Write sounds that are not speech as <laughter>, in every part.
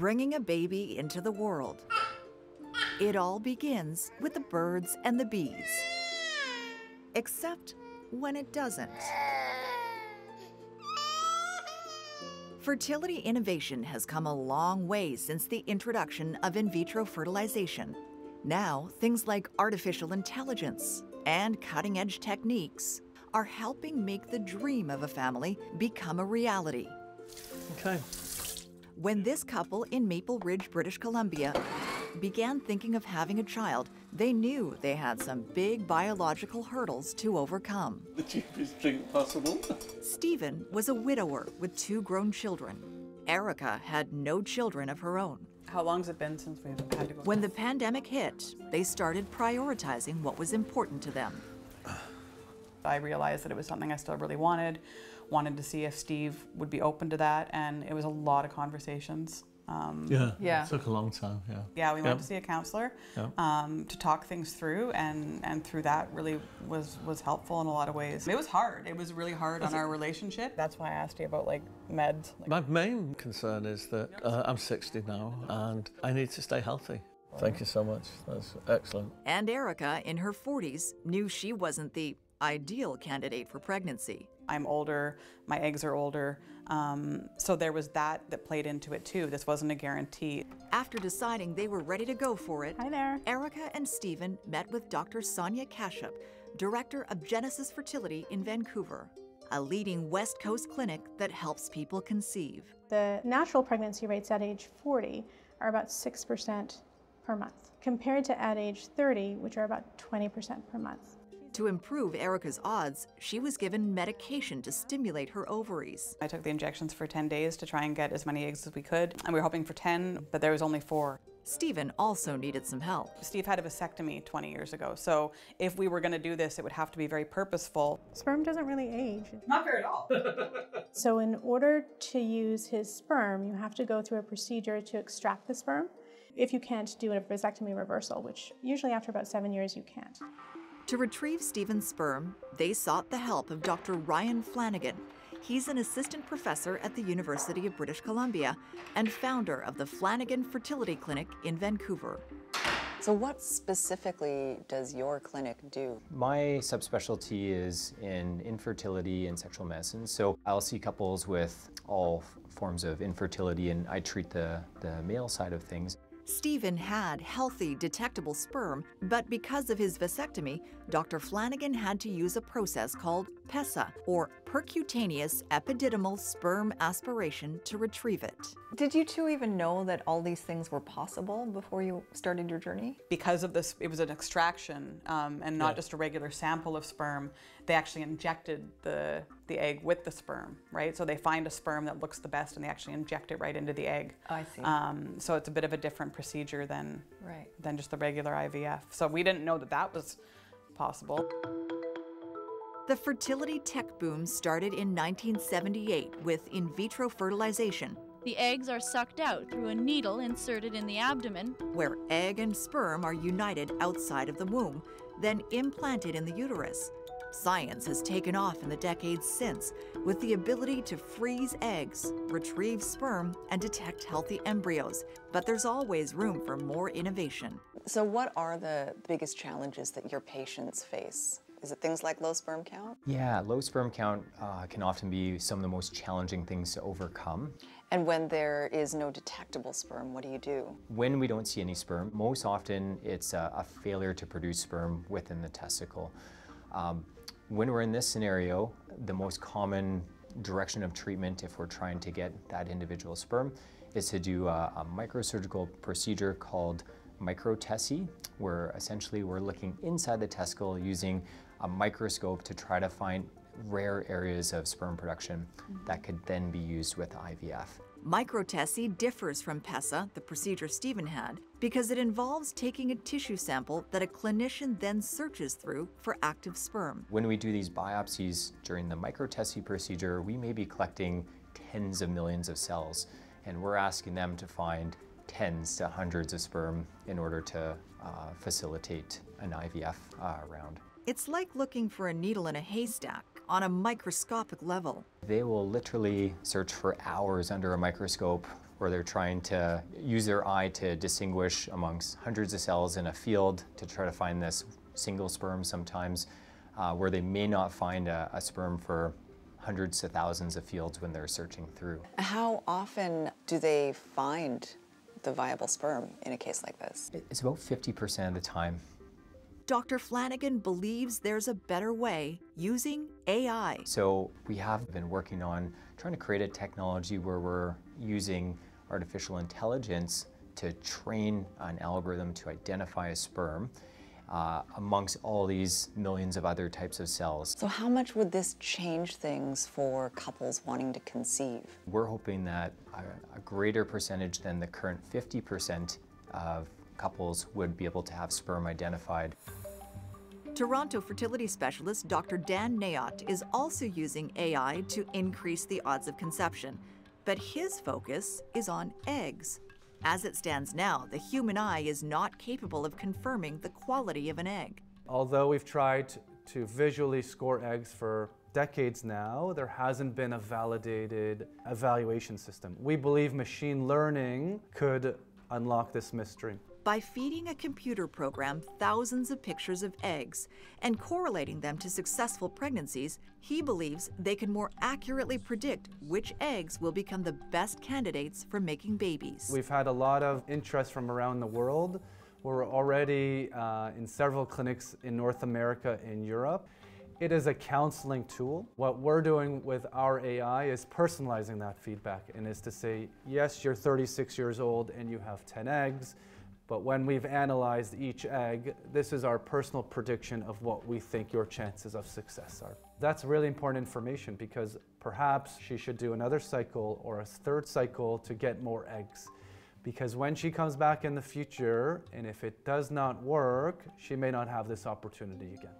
bringing a baby into the world. It all begins with the birds and the bees. Except when it doesn't. Fertility innovation has come a long way since the introduction of in vitro fertilization. Now, things like artificial intelligence and cutting edge techniques are helping make the dream of a family become a reality. Okay. When this couple in Maple Ridge, British Columbia, began thinking of having a child, they knew they had some big biological hurdles to overcome. The cheapest drink possible. Stephen was a widower with two grown children. Erica had no children of her own. How long's it been since we've had to go? When the pandemic hit, they started prioritizing what was important to them. <sighs> I realized that it was something I still really wanted, wanted to see if Steve would be open to that, and it was a lot of conversations. Um, Yeah. Yeah. It took a long time. Yeah. yeah, we went Yep. to see a counselor Yep. um, to talk things through, and, and through that really was was helpful in a lot of ways. It was hard. It was really hard on our relationship. That's why I asked you about like meds. Like, My main concern is that uh, I'm 60 now and I need to stay healthy. Thank you so much. That's excellent. And Erica, in her 40s, knew she wasn't the ideal candidate for pregnancy. I'm older, my eggs are older, um, so there was that that played into it too. This wasn't a guarantee. After deciding they were ready to go for it, Hi there. Erica and Stephen met with Dr. Sonia Kashyap, director of Genesis Fertility in Vancouver, a leading West Coast clinic that helps people conceive. The natural pregnancy rates at age 40 are about 6% per month, compared to at age 30, which are about 20% per month. To improve Erica's odds, she was given medication to stimulate her ovaries. I took the injections for 10 days to try and get as many eggs as we could, and we were hoping for 10, but there was only four. Stephen also needed some help. Steve had a vasectomy 20 years ago, so if we were going to do this, it would have to be very purposeful. Sperm doesn't really age. Not very at all. <laughs> So, in order to use his sperm, you have to go through a procedure to extract the sperm. If you can't do a vasectomy reversal, which usually after about seven years you can't. To retrieve Stephen's sperm, they sought the help of Dr. Ryan Flannigan. He's an assistant professor at the University of British Columbia and founder of the Flannigan Fertility Clinic in Vancouver. So, what specifically does your clinic do? My subspecialty is in infertility and sexual medicine. So I'll see couples with all f- forms of infertility and I treat the, the male side of things. Stephen had healthy, detectable sperm, but because of his vasectomy, Dr. Flannigan had to use a process called PESA, or percutaneous epididymal sperm aspiration, to retrieve it. Did you two even know that all these things were possible before you started your journey? because of this, it was an extraction um, and not Yeah. just a regular sample of sperm. They actually injected the the egg with the sperm, right? So they find a sperm that looks the best and they actually inject it right into the egg. I see. Um, so it's a bit of a different procedure than Right. than just the regular IVF. So we didn't know that that was possible. The fertility tech boom started in 1978 with in vitro fertilization, The eggs are sucked out through a needle inserted in the abdomen. where egg and sperm are united outside of the womb, then implanted in the uterus. Science has taken off in the decades since with the ability to freeze eggs, retrieve sperm, and detect healthy embryos. But there's always room for more innovation. So, what are the biggest challenges that your patients face? Is it things like low sperm count? Yeah, low sperm count uh, can often be some of the most challenging things to overcome. And when there is no detectable sperm, what do you do? When we don't see any sperm, most often it's a, a failure to produce sperm within the testicle. Um, when we're in this scenario, the most common direction of treatment if we're trying to get that individual sperm is to do a, a microsurgical procedure called microTESE, where essentially we're looking inside the testicle using a microscope to try to find rare areas of sperm production that could then be used with IVF. MicroTESE differs from PESA, the procedure Stephen had, because it involves taking a tissue sample that a clinician then searches through for active sperm. When we do these biopsies during the microTESE procedure, we may be collecting tens of millions of cells, and we're asking them to find tens to hundreds of sperm in order to uh, facilitate an IVF uh, round. It's like looking for a needle in a haystack on a microscopic level. They will literally search for hours under a microscope where they're trying to use their eye to distinguish amongst hundreds of cells in a field to try to find this single sperm sometimes, uh, where they may not find a, a sperm for hundreds to thousands of fields when they're searching through. How often do they find the viable sperm in a case like this? It's about 50% of the time. Dr. Flannigan believes there's a better way using AI. So we have been working on trying to create a technology where we're using artificial intelligence to train an algorithm to identify a sperm uh, amongst all these millions of other types of cells. So how much would this change things for couples wanting to conceive? We're hoping that a, a greater percentage than the current 50% of couples would be able to have sperm identified. Toronto fertility specialist Dr. Dan Nayot is also using AI to increase the odds of conception, but his focus is on eggs. As it stands now, the human eye is not capable of confirming the quality of an egg. Although we've tried to visually score eggs for decades now, there hasn't been a validated evaluation system. We believe machine learning could unlock this mystery by feeding a computer program thousands of pictures of eggs and correlating them to successful pregnancies, he believes they can more accurately predict which eggs will become the best candidates for making babies. We've had a lot of interest from around the world. We're already uh, in several clinics in North America and Europe. It is a counseling tool. What we're doing with our AI is personalizing that feedback and is to say, yes, you're 36 years old and you have 10 eggs. But when we've analyzed each egg, this is our personal prediction of what we think your chances of success are. That's really important information because perhaps she should do another cycle or a third cycle to get more eggs. Because when she comes back in the future, and if it does not work, she may not have this opportunity again.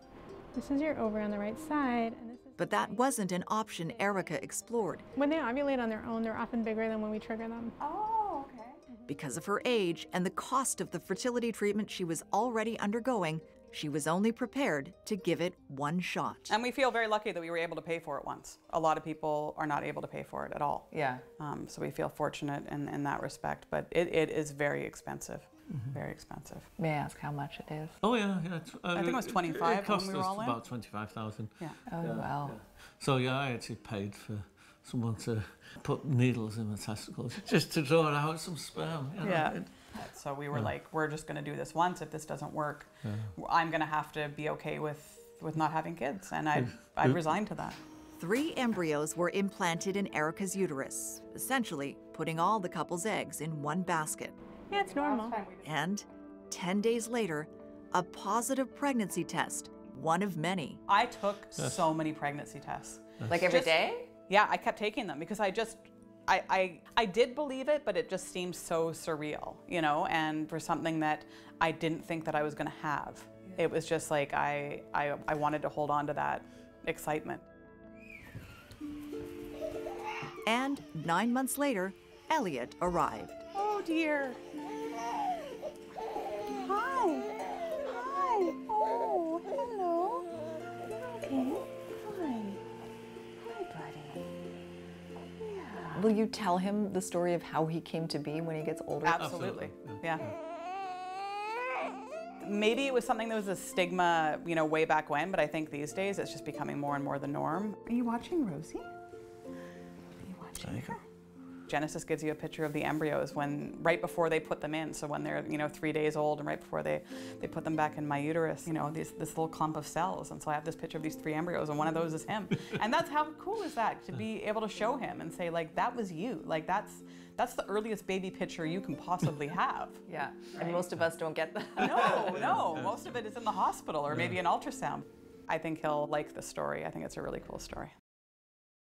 This is your ovary on the right side. but that wasn't an option Erica explored. When they ovulate on their own, they're often bigger than when we trigger them. Oh because of her age and the cost of the fertility treatment she was already undergoing, she was only prepared to give it one shot. And we feel very lucky that we were able to pay for it once. A lot of people are not able to pay for it at all. Yeah. Um, so we feel fortunate in, in that respect, but it, it is very expensive. Mm-hmm. Very expensive. May I ask how much it is? Oh yeah, yeah. Uh, I think it was twenty five. It cost we us all about twenty five thousand. Yeah. Oh yeah, wow. Yeah. So yeah, I actually paid for someone to put needles in the testicles <laughs> just to draw out some sperm. You know? Yeah. So we were yeah. like, we're just going to do this once. If this doesn't work, yeah. I'm going to have to be okay with with not having kids, and I I resigned to that. Three embryos were implanted in Erica's uterus, essentially putting all the couple's eggs in one basket. Yeah, it's normal. And 10 days later, a positive pregnancy test, one of many. I took so many pregnancy tests. Like every just, day? Yeah, I kept taking them because I just I, I, I did believe it, but it just seemed so surreal, you know, and for something that I didn't think that I was going to have. It was just like I, I, I wanted to hold on to that excitement. And nine months later, Elliot arrived. Oh dear. Will you tell him the story of how he came to be when he gets older? Absolutely. Yeah. Maybe it was something that was a stigma, you know, way back when, but I think these days it's just becoming more and more the norm. Are you watching Rosie? Are you watching her? Genesis gives you a picture of the embryos when right before they put them in. So when they're you know three days old and right before they they put them back in my uterus, you know this this little clump of cells. And so I have this picture of these three embryos, and one of those is him. <laughs> and that's how cool is that to be able to show him and say like that was you. Like that's that's the earliest baby picture you can possibly <laughs> have. Yeah, right? and most of us don't get that. no, no, <laughs> most of it is in the hospital or maybe an ultrasound. I think he'll like the story. I think it's a really cool story.